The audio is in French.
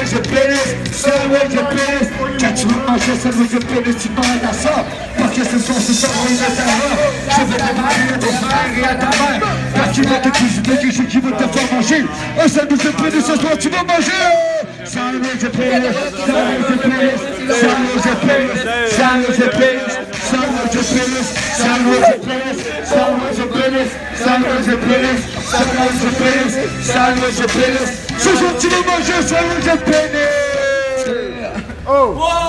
with your pénis, serre with your Quand tu veux manger, serre with your pénis, tu parles à ça Parce que ce sont ces sorties de ta mort Je vais te marier à ton frère et Quand tu vas te cuisiner, que je qui veux te faire manger Un serre with your pénis, ce soir tu vas manger Serre with your pénis, serre with your pénis Serre with your pénis, serre with your pénis Serre with your pénis, serre with your pénis Serre with your pénis, serre with your pénis Se jantile manje, se yon jepene Oh!